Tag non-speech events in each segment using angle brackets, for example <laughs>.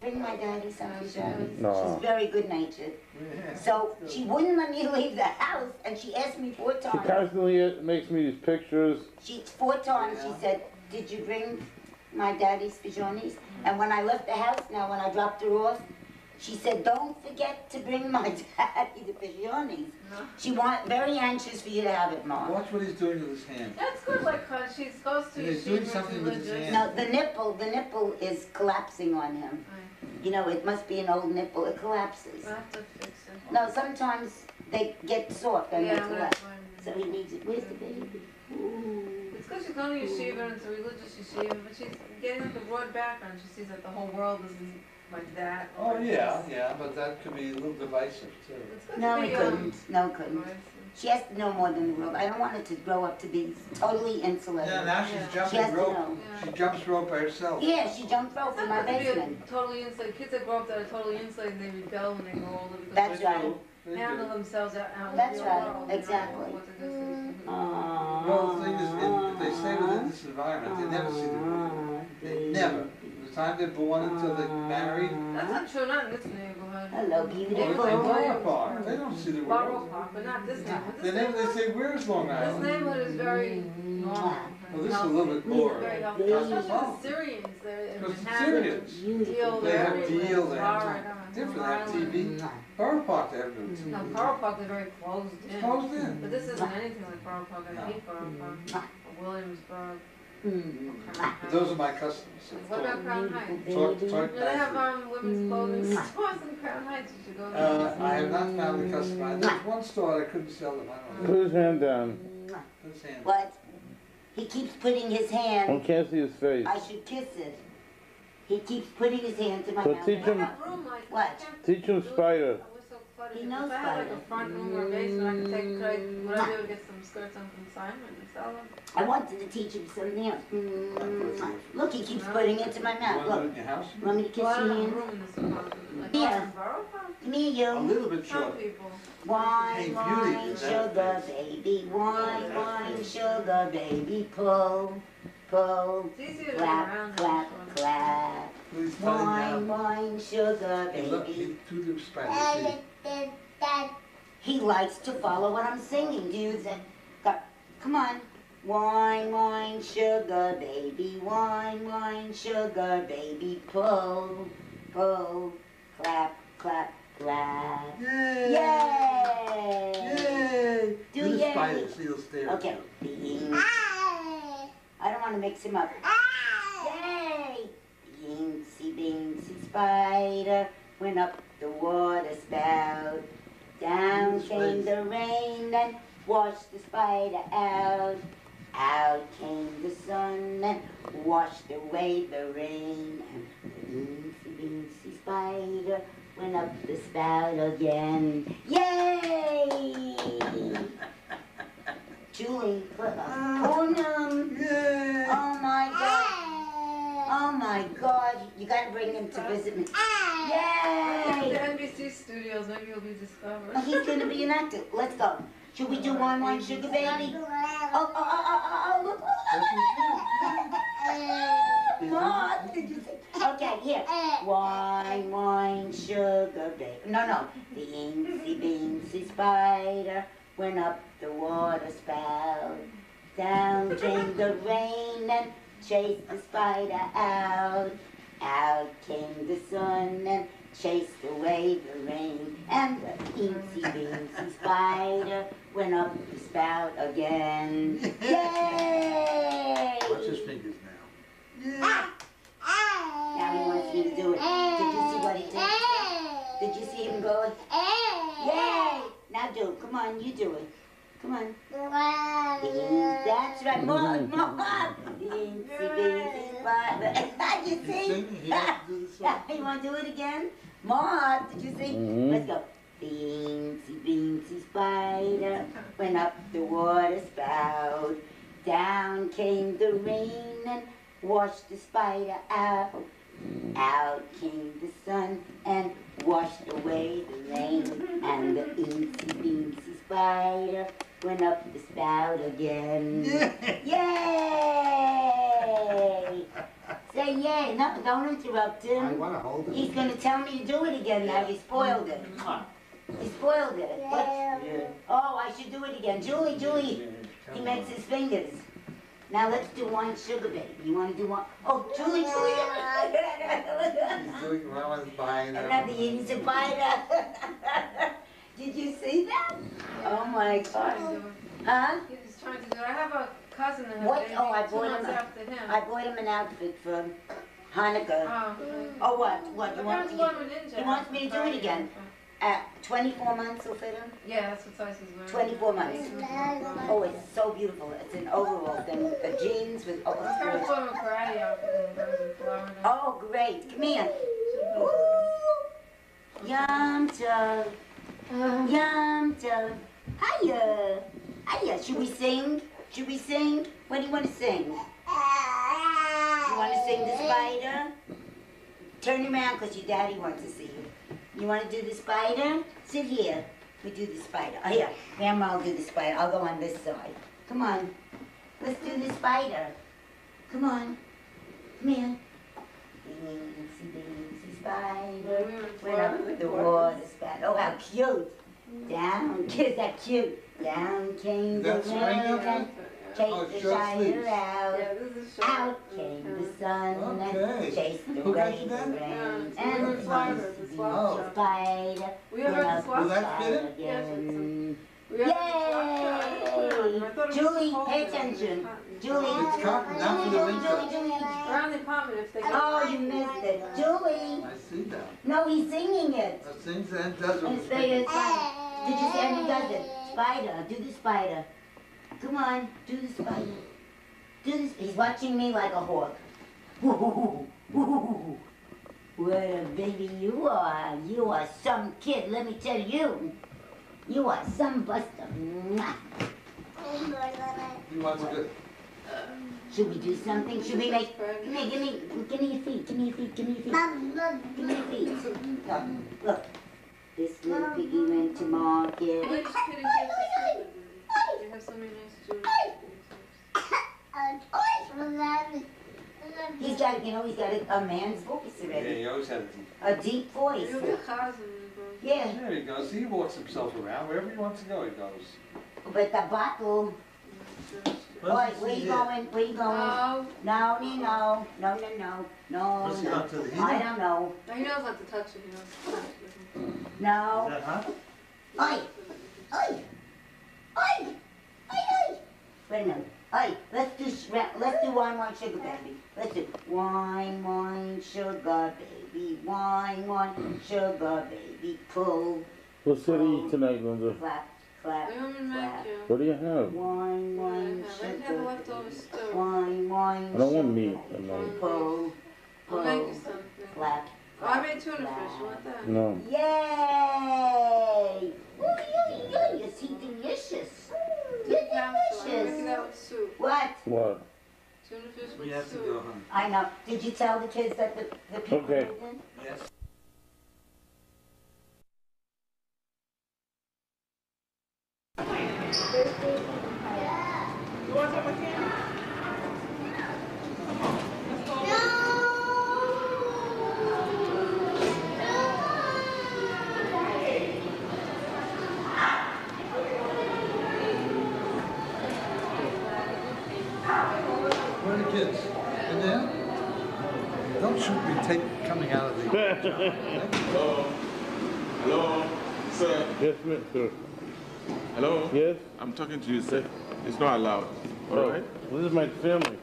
Bring my daddy some um, pajamas. No. She's very good natured. So she wouldn't let me <laughs> leave the house and she asked me four times. She times. constantly makes me these pictures. She, four times she said, did you bring my daddy's pajamas? And when I left the house now, when I dropped her off, she said, don't forget to bring my <laughs> daddy the pajamas. She want, very anxious for you to have it, Mom. Watch what he's doing with his hand. That's good, like, uh, she goes to Yeah, he's doing yeshiva, it's something with his religious. hand. No, the nipple, the nipple is collapsing on him. You know, it must be an old nipple, it collapses. I have to fix it. No, sometimes they get soft and they Yeah, I'm collapse. So it. he needs it, where's the baby? Ooh. It's because she's going to yeshiva and it's a religious yeshiva, but she's getting the broad background. She sees that the whole world isn't like that. Oh, or yeah, this. yeah, but that could be a little divisive too. It's No, to he um, couldn't, no, couldn't. right. She has to know more than the world. I don't want her to grow up to be totally insulated. Yeah, now she's Yeah. She has jumping to rope. know. Yeah. She jumps rope by herself. Yeah, she jumped rope It's in not my good to be a basement. totally insulated. Kids that grow up that are totally insulated, they rebel when they grow older because That's they right. don't They do. handle themselves out, out in the That's real right, world. They don't know exactly. what to do, so they- Aww. Well, the thing is, if they stay within this environment, they never see the world. They never. From the time they're born until they're married, That's not true, not in this neighborhood. Hello, or beautiful. in Borough Park, they don't see the Borough world. Park, but not this neighborhood. They This never, they say, where's Long this Island? neighborhood is very normal. Well, this is a little bit more. Very Especially the Syrians, they're Because it's Manhattan. serious. Deal, They have they're deal, they have different, they have TV. Borough Park, they have no TV. No, TV. Borough Park, they're very closed in. Closed in. But this isn't anything like Borough Park. I No. hate Borough Park. Or mm. Williamsburg. But Those are my customers. What about Crown Heights? Talk, talk Yeah, they have um, women's clothing stores in Crown Heights. You should go Uh. I have not found the customer. There's one store I couldn't sell them, I don't know. Put his hand down. Let's hand. What? He keeps putting his I hand, can't see his face. I should kiss it. He keeps putting his hand to my So mouth. teach him- have room, like, What? Teach him spider. I was. He If knows I had like a front room or basement, I could take, could I, would I be able to get some skirts on consignment and sell them? I wanted to teach him something else. Mm. Look, he keeps putting it to my mouth. Look, in your house? want me to kiss Well, I your don't have hand? room in this apartment. Like, Yeah. in Borough Park? Me, A you. little bit Some short. people. Wine, Hey, wine, is sugar, face? baby. Wine, wine, sugar, baby. Pull, pull. It's easier to Clap, clap, than clap. Please Wine, wine, sugar, Hey, look, baby. he threw the spider. See? He likes to follow what I'm singing. Do you? Go- Come on. Wine, wine, sugar, baby. Wine, wine, sugar, baby. Pull, pull. Clap, clap, clap. Yay! Yay! Yay! Do Do the yay. spider, so he'll stare Okay. you. Beans. I don't want to mix him up. Yay! Beansy, beansy spider went up the water spout. Down came the rain and washed the spider out. Out came the sun and washed away the rain. And the beansy, beansy spider went up the spout again. Yay! Julie, put oh no. Yay! Oh my god. Oh my god. You gotta bring him to visit me. The Yay! NBC studios, maybe you'll be discovered. Oh, he's gonna be an actor. Let's go. Should we do one one sugar baby? Oh, oh, oh, oh, oh, oh, look. Yes, What did you say? Okay, here. Wine, wine, sugar baby. No, no. The incy beansy spider went up the water spout. Down came the rain and chased the spider out. Out came the sun and chased away the rain. And the incy beansy spider went up the spout again. <laughs> Yay! Watch his fingers now. Yeah. Ah! Ah! Now he wants me to do it. Did you see what he did? Did you see him go? Yay! Now do it. Come on, you do it. Come on. That's right. More, more. Beans, beans, spider. you see? singing, he has to do the <laughs> song. you want to do it again? More. Did you see? Mhm. Let's go. Beansy, beansy spider went up the water spout. Down came the rain and washed the spider out. Out came the sun and washed away the rain. And the beansy, beansy spider went up the spout again. Yay! Say yay, yay. No, don't interrupt I him. wanna hold it. He's gonna tell me to do it again now. You spoiled it. Mm-hmm. You spoiled it. What? Oh, I should do it again. Julie, Julie. He makes his fingers. Now let's do one sugar baby. You wanna do one? Oh, Julie, Julie. He's doing, well, I was buying <laughs> Another them. easy spider. <laughs> Did you see that? Oh my God. to do it. Huh? He's trying to do it. I have a cousin that What? Oh, I bought him a- after him. I bought him an outfit for Hanukkah. Oh, Oh, what? What? You want parents me bought to, ninja. he wants me to do it again. at 24 months will fit him? Yeah, that's what size he's wearing. 24 months. Oh, it's so beautiful. It's an overall thing, uh, jeans with, oh, it's parents gorgeous. bought a karate outfit when he was in Florida. Oh, great. Come here. Yum Uh, Tov. Yum. Hiya. Hiya. Should we sing? Should we sing? What do you want to sing? You want to sing the spider? Turn around because your daddy wants to see you. You want to do the spider? Sit here. We do the spider. Oh, here. Grandma will do the spider. I'll go on this side. Come on. Let's do the spider. Come on. Come here. Teensy, teensy spider. Went up with the water spout. Oh, how cute. Mm. Down, <laughs> is that cute? Down came the That's right, rain yeah. and Oh, chased the short spider out. Yeah, this is short. Out came the sun and chased the Who got rain, you the rain. And we were in the Florida, sun the the spider. We have went a up swap Will that fit him? Again. We have a swap shop. I put it on. I thought it was Julie, pay attention. Julie. It's cotton, not for the Julie, winter. Julie, Julie. Around the apartment if they. Oh, you missed it. Julie. I see that. No, he's singing it. That sings and does what And it's say it. Did you see? And he does it. Spider. Do the spider. Come on. Do the spider. Do this. He's watching me like a hawk. <laughs> What a baby you are. You are some kid, let me tell you. You are some buster. Mwah. He wants to, Should we do something? Should we make... Come here, give me, give me your feet, give me your feet, give me your feet. Give me your feet. Look, look. This little piggy went to market. Why just kidding, kids are stupid. They have so many nice Jewish He's got, you know, he's got a, a man's voice yeah, already. he always had a deep. A deep voice. You'll get chazan, bro. Yeah, There he goes, he walks himself around, wherever he wants to go, he goes. but the bottle... Oi, where you going? Where you going? No, No, no, no, no, no, no, no, What's he no. got to the I don't know. no, he knows not to touch it, he knows. to touch it. No. that hot? Oi! Oi! Oi! Oi! Oi! Wait a minute. Oi! Let's do let's do wine, wine, sugar, baby. Let's do wine, wine, sugar, baby. Wine, wine, sugar, baby. Pull, What city eat tonight, Linda? clap, clap. I want to make you. What do you have? Wine, What do I wine, have? I have sugar. leftover. Wine, wine, I don't want sugar, meat baby. tonight. Pull, I'll pull, clap. Oh, I made tuna fish, you want that? No. Yay! Ooh, yoo, yoo, you see delicious. You're Yeah, so I'm making delicious. that with soup. What? What? Tuna fish with We have to go, honey. I know. Did you tell the kids that the, the people Okay. moved in? Yes. Where are the kids? In there? Don't shoot me, take, coming out of the. Hello. Hello. Sir. Yes, mister. Hello. Yes? I'm talking to you, sir. It's not allowed. All Oh, right? This is my family.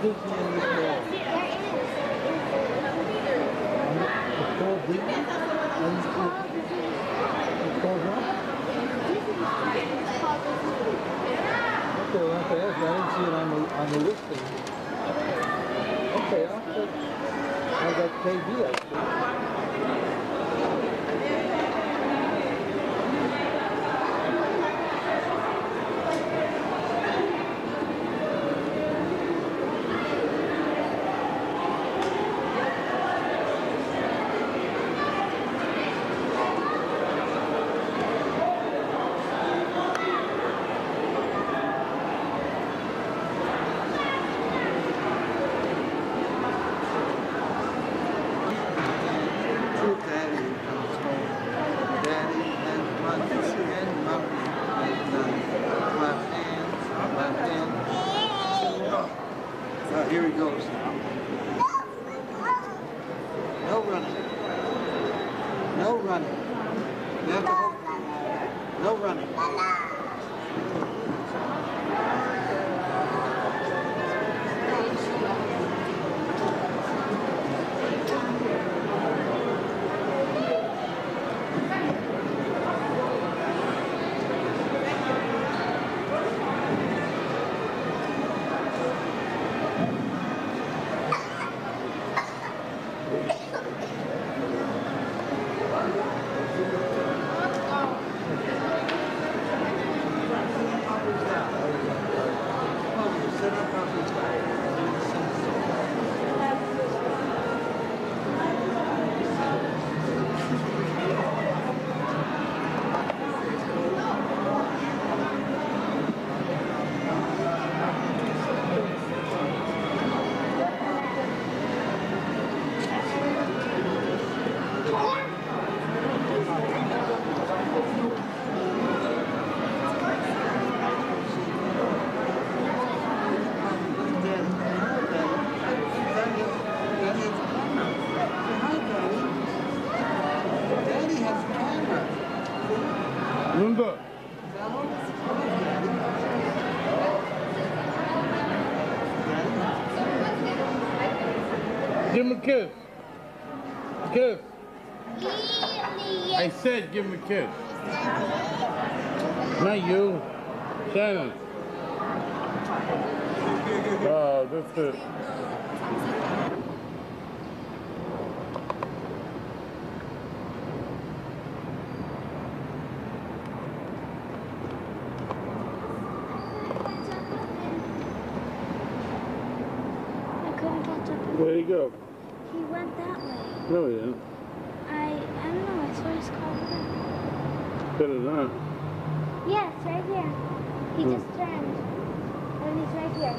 Disney in this world? It's called Disney? And it's called, it's called what? Okay, well, okay, I didn't see it on the, on the listing. Okay, I'll I got KB, I see. Kiss. Kiss. I said give him a kiss. Not you. Shannon. Oh, that's it. I couldn't catch up. with Where'd he go? He went that way. No, he didn't. I I don't know. I saw his car. Better not. Yes, right here. He Hmm. just turned, and he's right here.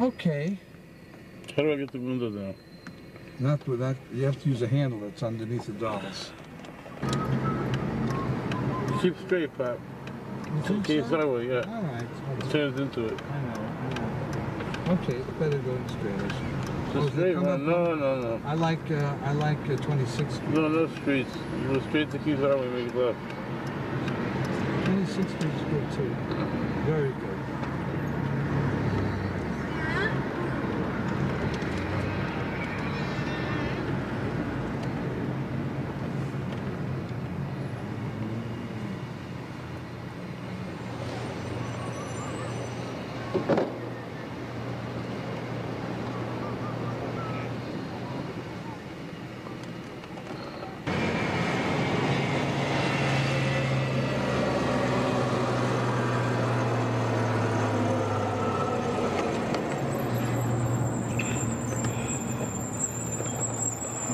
Okay. How do I get the window down? Not with that, you have to use a handle that's underneath the dolls. Keep straight, Pop. You think Keep so? sideways, yeah. All right. It turns into it. I know, I know. Okay, it's better going straight. They straight one. No, no, no. I like, uh, I like uh, 26th No, no streets. You go straight to Kings Highway, make it left. 26th Street's good too. Very good.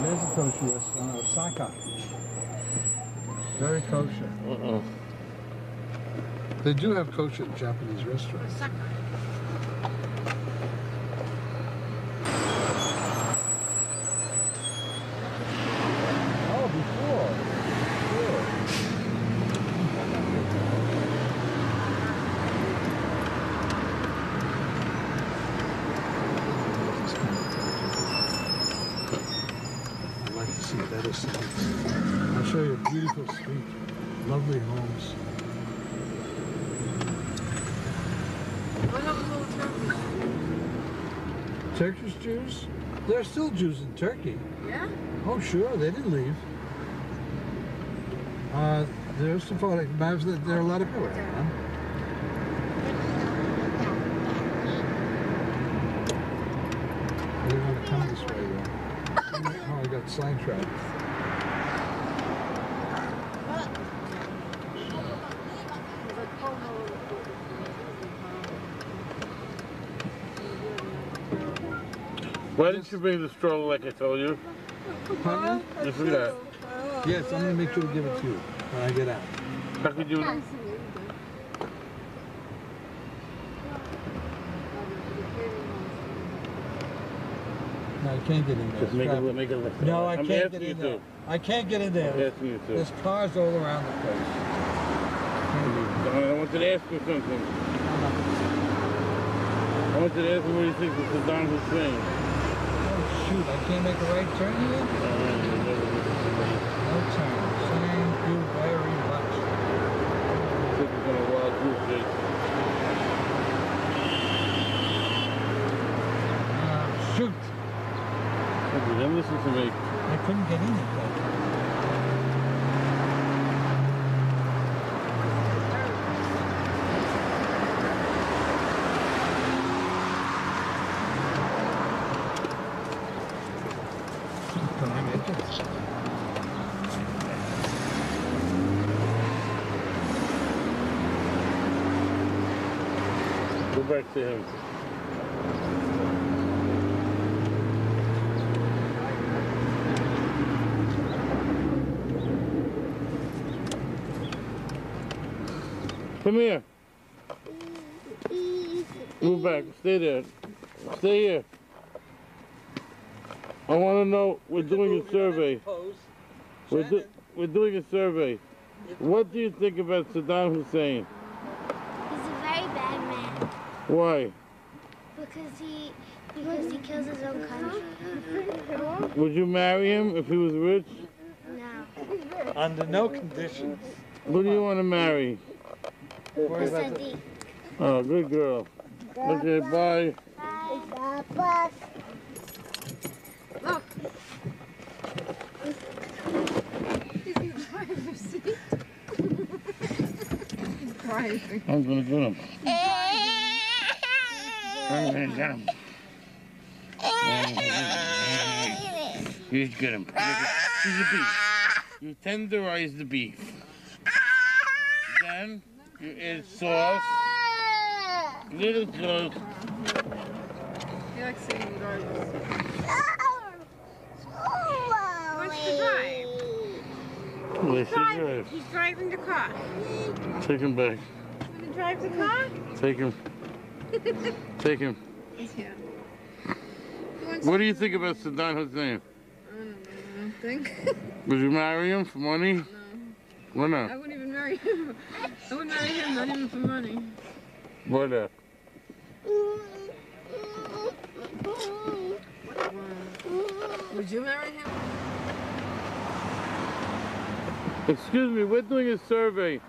There's a kosher uh, restaurant, Osaka. Very kosher. Uh-oh. They do have kosher Japanese restaurants. Oh, before. Sure. I'd like to see better sights. I'll show you a beautiful street, lovely homes. What happened to all the Turkish? Turkish Jews? There are still Jews in Turkey. Yeah? Oh, sure, they didn't leave. Uh, there's Sephardic Mavs, there are a lot of people around. I didn't want to come this way though. <laughs> Oh, I got sidetracked. Why didn't you bring the stroller like I told you? Partner? You forgot. Yes, I'm gonna make sure to give it to you when I get out. How could you? No, I can't get in there. Just make it, make it look. No, I I'm can't get in there. to. I can't get in there. I'm asking you to. There's cars all around the place. I wanted to ask you something. I wanted to ask you what you think of Saddam Hussein. Shoot, I can't make a right turn here? No turn. Thank you very much. This is on a wild goose chase. Uh, shoot. Okay, then listen to me. I couldn't get in it though. Can I make it? Go back to him. Come here. Move back. Stay there. Stay here. I want to know. We're doing a survey. We're, do, we're doing a survey. What do you think about Saddam Hussein? He's a very bad man Why? because he because he kills his own country. <laughs> Would you marry him if he was rich? No. Under no conditions. Who do you want to marry? Worry Sadiq. Oh, good girl. Okay, bye. Bye, Papa. Look. He's in the driver's seat. He's driving. I'm gonna get him. Eh. I'm gonna get him. You. He's a beef. You tenderize the beef. Then you add sauce, little sauce. He likes sitting in the driver's. He wants to drive. Let's drive. He's driving the car. Take him back. You want to drive the car? Take him. <laughs> Take him. Yeah. What do you think about Saddam Hussein? I don't know. I. <laughs> Would you marry him for money? no. Why not? I wouldn't even marry him. I wouldn't marry him, not even for money. Why not? Would you marry him? Excuse me, we're doing a survey.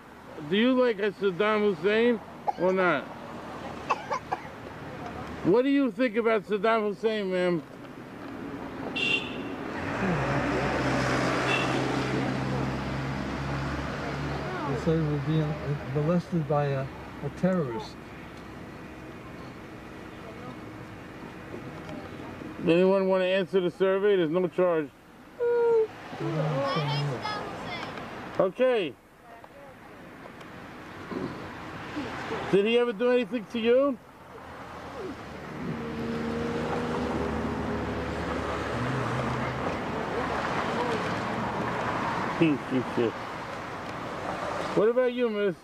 Do you like a Saddam Hussein or not? What do you think about Saddam Hussein, ma'am? Hussein was being uh, molested by a, a terrorist. Anyone want to answer the survey? There's no charge. Okay. Did he ever do anything to you? What about you, miss?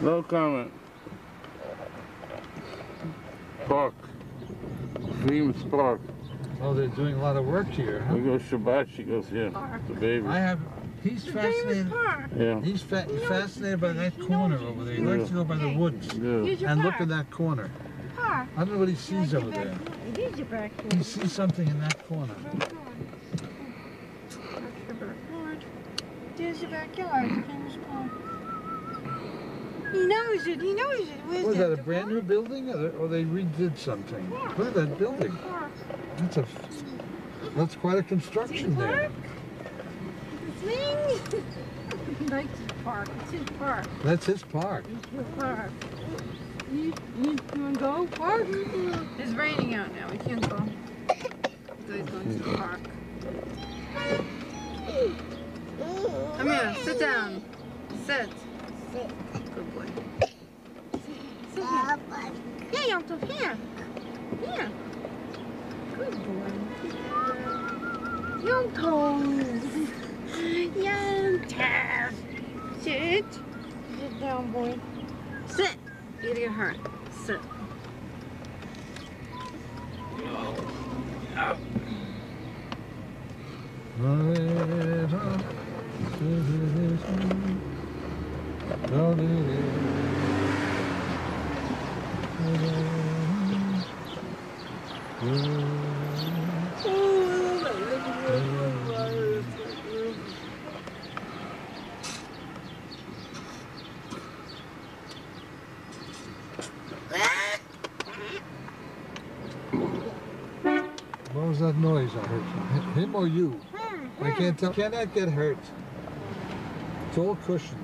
No comment. Park. Dreams Park. Oh, they're doing a lot of work here, huh? We go Shabbat, she goes, yeah, the baby. I have, he's fascinated, Yeah, he's fa- fascinated by that corner over there. He likes to go by the woods yeah. and look at that corner. Park. I don't know what he sees over there. It is your. He sees something in that corner. There's your backyard. Famous Park. He knows it. He knows it. Where's Was that a the brand new building or or they redid something? Look at that building. park? That's a, that's quite a construction there. The thing. he likes his park. It's his park. That's his park. It's your park. You, you, you wanna go park? It's raining out now, we can't go. <laughs> So he's going to the park. Come here, sit down. Sit. Sit. Good boy. Sit here. Here, Yom Here. Here. Good boy. Yom Tov. Sit. Sit down, boy. Sit. You're gonna hurt. Sit. What was that noise I heard? Him or you? Hmm, I hmm. can't tell. Cannot get hurt. It's all cushioned.